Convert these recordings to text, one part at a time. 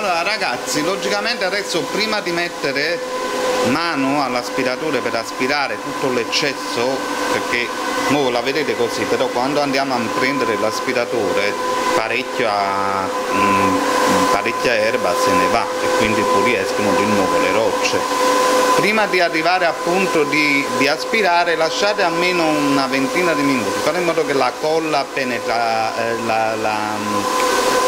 ragazzi logicamente adesso prima di mettere mano all'aspiratore per aspirare tutto l'eccesso perché voi la vedete così però quando andiamo a prendere l'aspiratore parecchia, mm, parecchia erba se ne va e quindi fuoriescono di nuovo le rocce. Prima di arrivare appunto di, di, aspirare lasciate almeno una ventina di minuti fare in modo che la colla penetra eh, la, la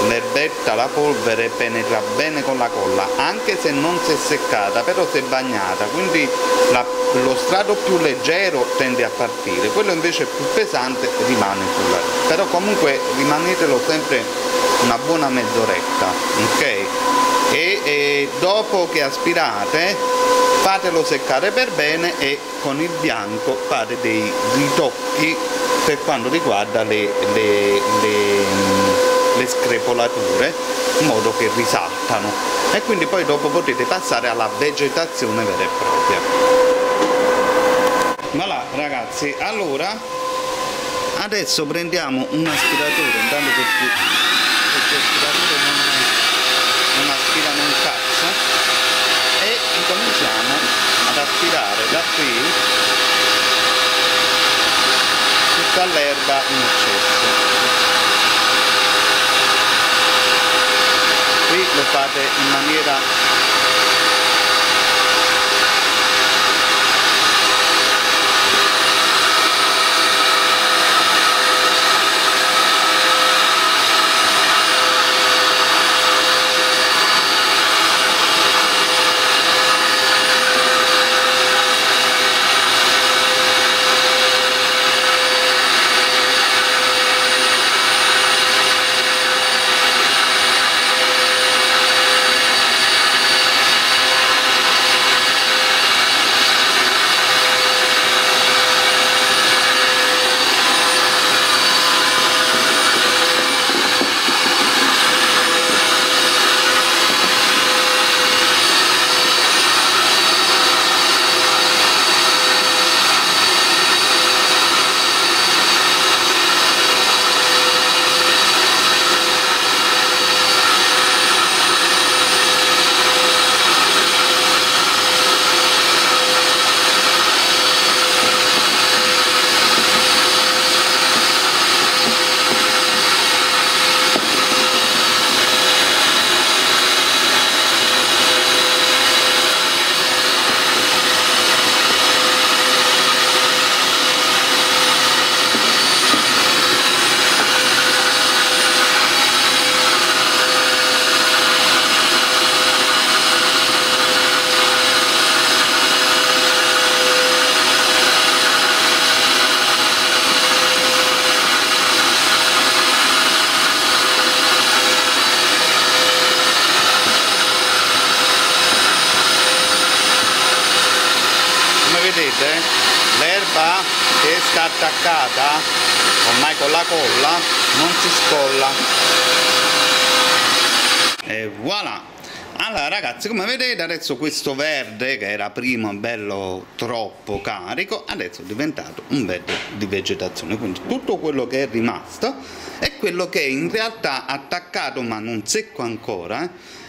l'erbetta, la polvere penetra bene con la colla, anche se non si è seccata, però si è bagnata, quindi la, lo strato più leggero tende a partire, quello invece più pesante rimane sulla però comunque rimanetelo sempre una buona mezz'oretta, ok? E, e dopo che aspirate fatelo seccare per bene e con il bianco fate dei ritocchi per quanto riguarda le, le, le le screpolature in modo che risaltano. E quindi poi dopo potete passare alla vegetazione vera e propria. Voilà ragazzi allora adesso prendiamo un aspiratore intanto perché questo non, non aspirano un cazzo e incominciamo ad aspirare da qui tutta l'erba in eccesso lo fate in maniera vedete l'erba che sta attaccata ormai con la colla non si scolla e voilà. Allora ragazzi come vedete adesso questo verde che era prima bello troppo carico adesso è diventato un verde di vegetazione. Quindi tutto quello che è rimasto è quello che è in realtà attaccato ma non secco ancora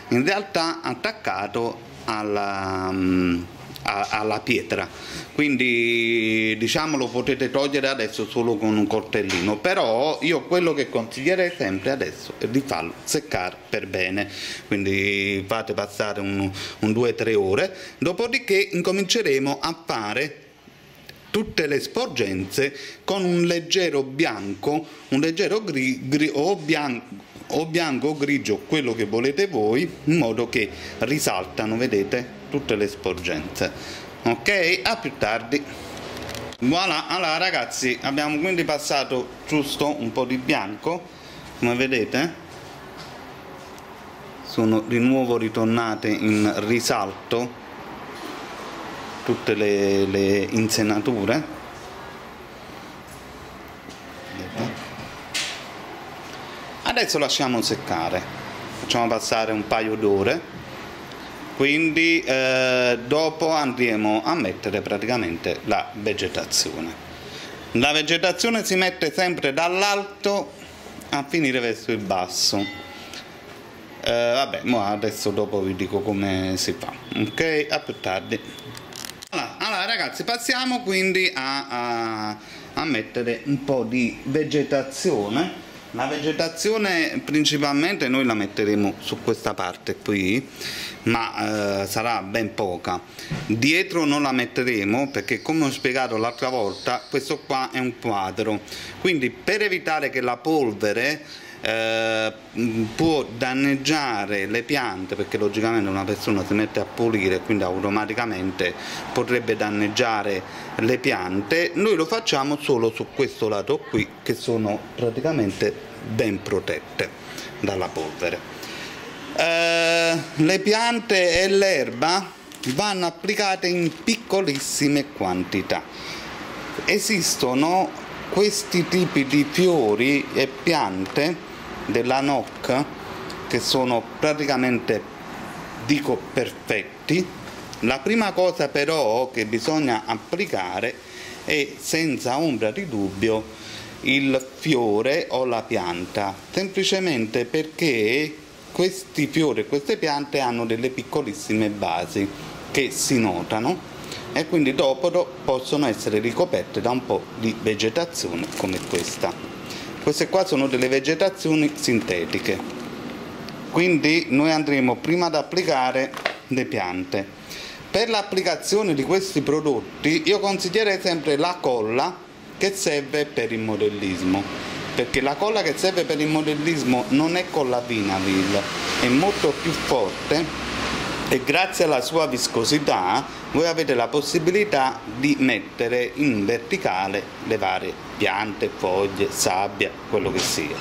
in realtà attaccato alla, um, alla pietra. Quindi diciamo lo potete togliere adesso solo con un coltellino però io quello che consiglierei sempre adesso è di farlo seccare per bene. Quindi fate passare un 2-3 ore. Dopodiché incominceremo a fare tutte le sporgenze con un leggero bianco un leggero gri, gri o bianco o bianco o grigio quello che volete voi in modo che risaltano vedete tutte le sporgenze. Ok? A più tardi. Voilà. Allora ragazzi abbiamo quindi passato giusto un po di bianco. Come vedete sono di nuovo ritornate in risalto tutte le, le insenature. Adesso lasciamo seccare. Facciamo passare un paio d'ore quindi eh, dopo andremo a mettere praticamente la vegetazione. La vegetazione si mette sempre dall'alto a finire verso il basso. Eh, vabbè adesso dopo vi dico come si fa ok? A più tardi. Allora, allora ragazzi passiamo quindi a, a, a mettere un po' di vegetazione la vegetazione principalmente noi la metteremo su questa parte qui, ma eh, sarà ben poca. Dietro non la metteremo perché come ho spiegato l'altra volta questo qua è un quadro, quindi per evitare che la polvere eh, può danneggiare le piante perché logicamente una persona si mette a pulire quindi automaticamente potrebbe danneggiare le piante. Noi lo facciamo solo su questo lato qui che sono praticamente ben protette dalla polvere. Eh, le piante e l'erba vanno applicate in piccolissime quantità. Esistono questi tipi di fiori e piante della NOC che sono praticamente dico perfetti la prima cosa però che bisogna applicare è senza ombra di dubbio il fiore o la pianta semplicemente perché questi fiori e queste piante hanno delle piccolissime basi che si notano e quindi dopo possono essere ricoperte da un po' di vegetazione come questa. Queste qua sono delle vegetazioni sintetiche, quindi noi andremo prima ad applicare le piante. Per l'applicazione di questi prodotti io consiglierei sempre la colla che serve per il modellismo perché la colla che serve per il modellismo non è colla Vinavil, è molto più forte e grazie alla sua viscosità voi avete la possibilità di mettere in verticale le varie piante, foglie, sabbia, quello che sia.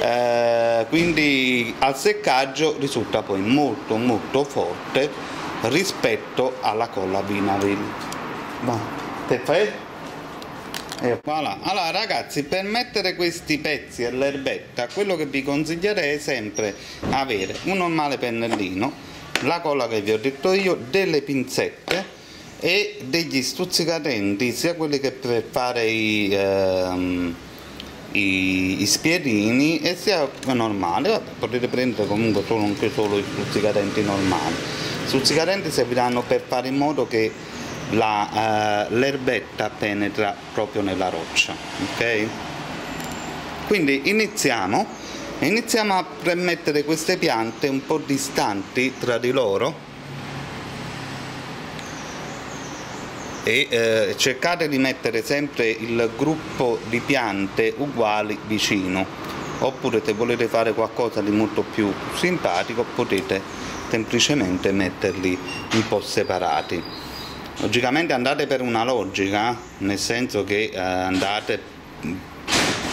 Eh, quindi al seccaggio risulta poi molto molto forte rispetto alla colla Vinavil. Ma te fai? E voilà. Allora ragazzi per mettere questi pezzi all'erbetta quello che vi consiglierei è sempre avere un normale pennellino la colla che vi ho detto io, delle pinzette e degli stuzzicadenti, sia quelli che per fare i, ehm, i, i spiedini e sia normali, Vabbè, potete prendere comunque solo, anche solo i stuzzicadenti normali. I stuzzicadenti serviranno per fare in modo che eh, l'erbetta eh, penetra proprio nella roccia, ok? Quindi iniziamo iniziamo a premettere queste piante un po' distanti tra di loro e eh, cercate di mettere sempre il gruppo di piante uguali vicino. Oppure se volete fare qualcosa di molto più simpatico potete semplicemente metterli un po' separati. Logicamente andate per una logica nel senso che eh, andate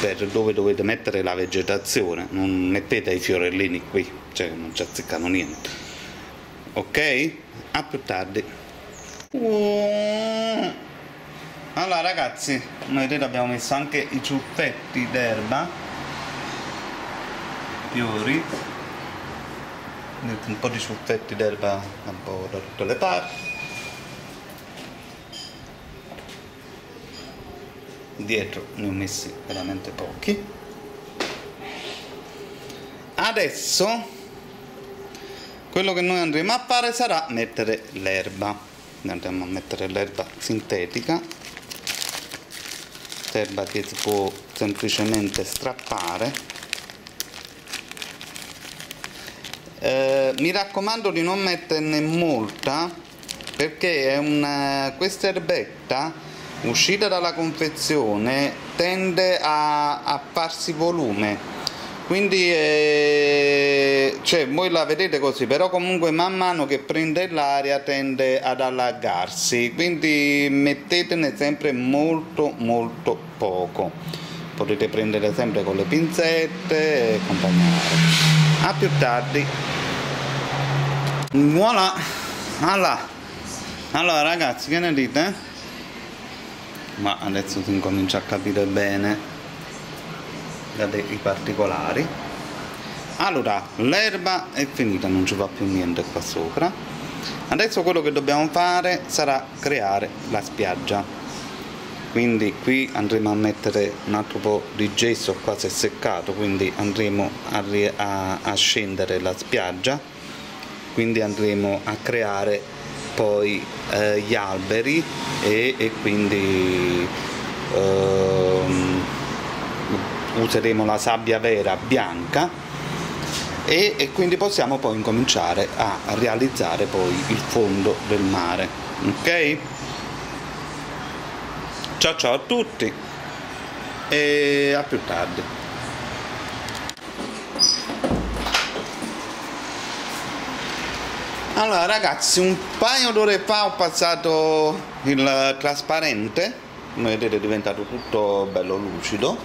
per dove dovete mettere la vegetazione, non mettete i fiorellini qui, cioè non ci azzeccano niente. Ok? A più tardi. Allora ragazzi, noi abbiamo messo anche i ciuffetti d'erba, fiori, un po' di ciuffetti d'erba un po' da tutte le parti dietro ne ho messi veramente pochi. Adesso quello che noi andremo a fare sarà mettere l'erba. Andiamo a mettere l'erba sintetica. L'erba che si può semplicemente strappare. Eh, mi raccomando di non metterne molta perché è una, questa erbetta uscita dalla confezione tende a, a farsi volume. Quindi eh, cioè, voi la vedete così però comunque man mano che prende l'aria tende ad allargarsi. Quindi mettetene sempre molto molto poco. Potete prendere sempre con le pinzette e accompagnare. A più tardi. Voilà. Allora, allora ragazzi che ne dite? Ma adesso si incomincia a capire bene i particolari. Allora l'erba è finita non ci va più niente qua sopra. Adesso quello che dobbiamo fare sarà creare la spiaggia. Quindi qui andremo a mettere un altro po' di gesso qua si è seccato quindi andremo a, a, a scendere la spiaggia. Quindi andremo a creare poi eh, gli alberi e, e quindi eh, useremo la sabbia vera bianca e, e, quindi possiamo poi incominciare a realizzare poi il fondo del mare ok? Ciao ciao a tutti e a più tardi allora ragazzi un paio d'ore fa ho passato il trasparente. Come vedete è diventato tutto bello lucido.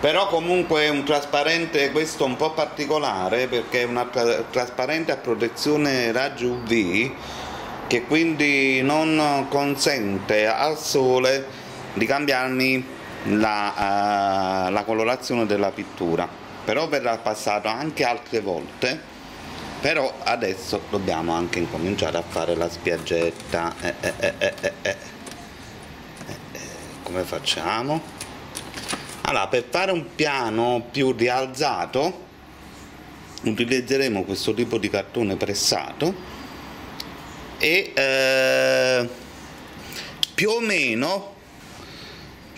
Però comunque è un trasparente questo un po' particolare perché è un tra trasparente a protezione raggi UV che quindi non consente al sole di cambiarmi la, uh, la colorazione della pittura. Però verrà passato anche altre volte però adesso dobbiamo anche incominciare a fare la spiaggetta. Eh, eh, eh, eh, eh, come facciamo? allora per fare un piano più rialzato utilizzeremo questo tipo di cartone pressato e più o meno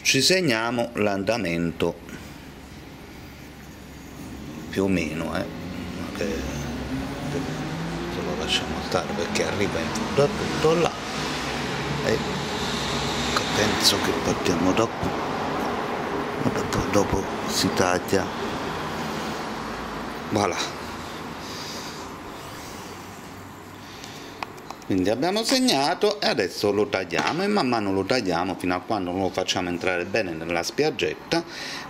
ci segniamo l'andamento. Più o meno eh. lo lasciamo stare perché arriva in fondo a tutto là. E penso che partiamo qui dopo, dopo si taglia. Voilà. Quindi abbiamo segnato e adesso lo tagliamo e man mano lo tagliamo fino a quando non lo facciamo entrare bene nella spiaggetta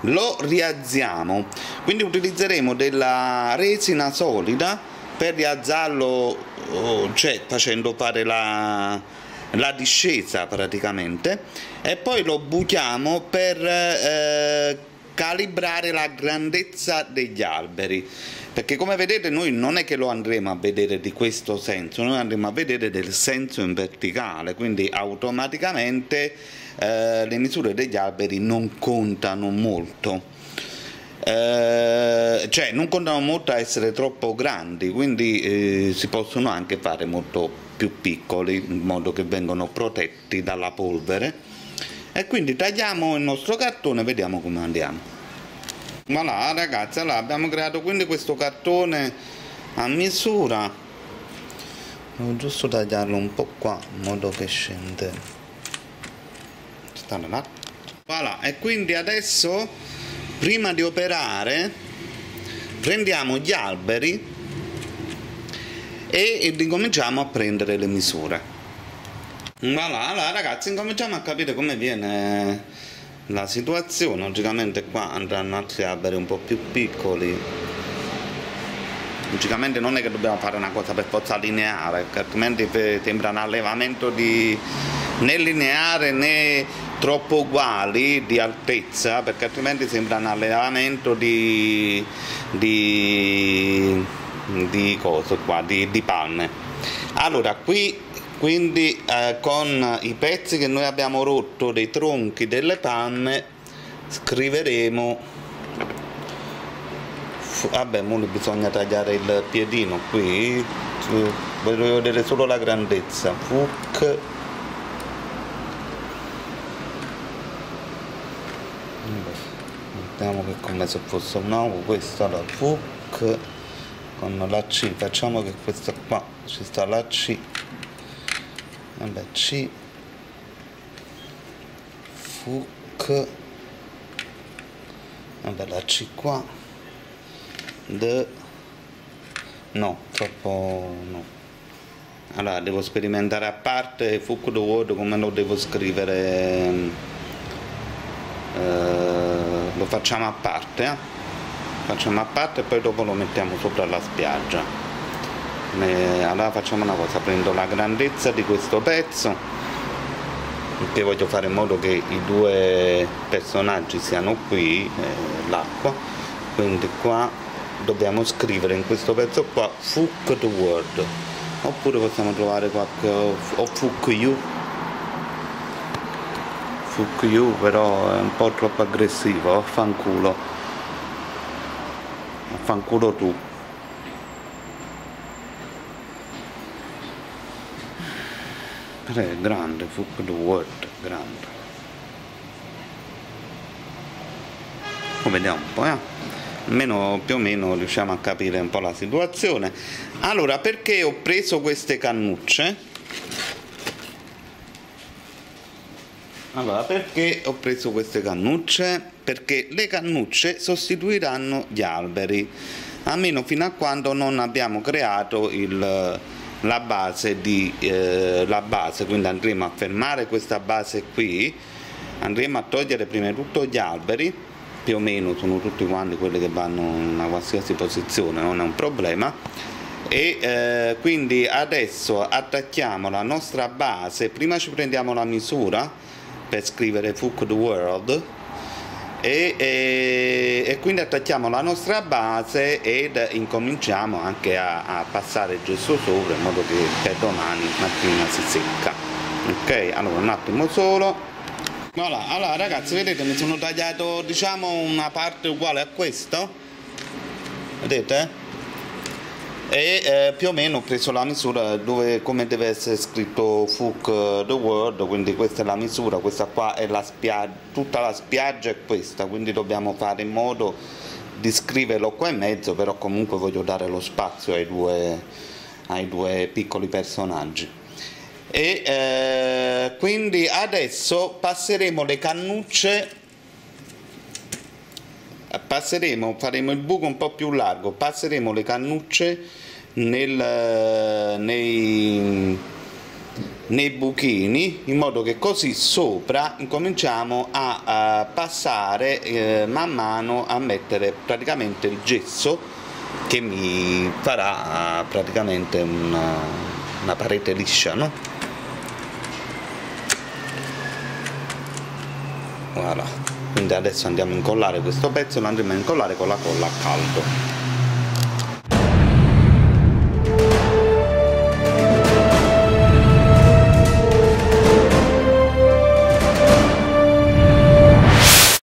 lo rialziamo. Quindi utilizzeremo della resina solida per rialzarlo oh, cioè facendo fare la, la discesa praticamente e poi lo buchiamo per eh, calibrare la grandezza degli alberi perché come vedete noi non è che lo andremo a vedere di questo senso, noi andremo a vedere del senso in verticale, quindi automaticamente eh, le misure degli alberi non contano molto. Eh, cioè non contano molto a essere troppo grandi quindi eh, si possono anche fare molto più piccoli in modo che vengono protetti dalla polvere. E quindi tagliamo il nostro cartone e vediamo come andiamo. Voilà ragazzi allora abbiamo creato quindi questo cartone a misura. Devo giusto tagliarlo un po' qua in modo che scende. Voilà e quindi adesso prima di operare prendiamo gli alberi e incominciamo a prendere le misure. Voilà allora ragazzi incominciamo a capire come viene la situazione. Logicamente qua andranno altri alberi un po' più piccoli. Logicamente non è che dobbiamo fare una cosa per forza lineare altrimenti sembra un allevamento di né lineare né troppo uguali di altezza perché altrimenti sembra un allevamento di di di qua di, di palme allora qui quindi eh, con i pezzi che noi abbiamo rotto dei tronchi delle panne scriveremo vabbè ora bisogna tagliare il piedino qui voglio vedere solo la grandezza. Fuc mettiamo che come se fosse un nuovo questo allora fuc con la C. Facciamo che questa qua ci sta la C. Vabbè C. FUC vabbè la C qua. D. No troppo no. Allora devo sperimentare a parte FUC the word come lo devo scrivere? Eh, facciamo a parte eh? facciamo a parte e poi dopo lo mettiamo sopra la spiaggia. Allora facciamo una cosa prendo la grandezza di questo pezzo perché voglio fare in modo che i due personaggi siano qui eh, l'acqua. Quindi qua dobbiamo scrivere in questo pezzo qua fuck the word oppure possiamo trovare qualche o fuck you fuck you però è un po' troppo aggressivo fanculo fanculo tu. Però è grande fuck the world grande. Vediamo un po' eh. Almeno più o meno riusciamo a capire un po' la situazione. Allora perché ho preso queste cannucce allora perché ho preso queste cannucce? Perché le cannucce sostituiranno gli alberi almeno fino a quando non abbiamo creato il, la base di eh, la base. Quindi andremo a fermare questa base qui andremo a togliere prima di tutto gli alberi più o meno sono tutti quanti quelli che vanno in una qualsiasi posizione non è un problema. E eh, quindi adesso attacchiamo la nostra base prima ci prendiamo la misura per scrivere Fuck the World. E, e, e, quindi attacchiamo la nostra base ed incominciamo anche a, a passare il sopra in modo che per domani mattina si secca. Ok allora un attimo solo. Voilà, allora ragazzi vedete mi sono tagliato diciamo una parte uguale a questo. Vedete e eh, più o meno ho preso la misura dove come deve essere scritto Fuck the World quindi questa è la misura questa qua è la spiaggia tutta la spiaggia è questa quindi dobbiamo fare in modo di scriverlo qua in mezzo però comunque voglio dare lo spazio ai due, ai due piccoli personaggi. E eh, quindi adesso passeremo le cannucce passeremo faremo il buco un po' più largo passeremo le cannucce nel, nei, nei buchini in modo che così sopra incominciamo a, a passare eh, man mano a mettere praticamente il gesso che mi farà praticamente una, una parete liscia no? voilà quindi adesso andiamo a incollare questo pezzo lo andremo a incollare con la colla a caldo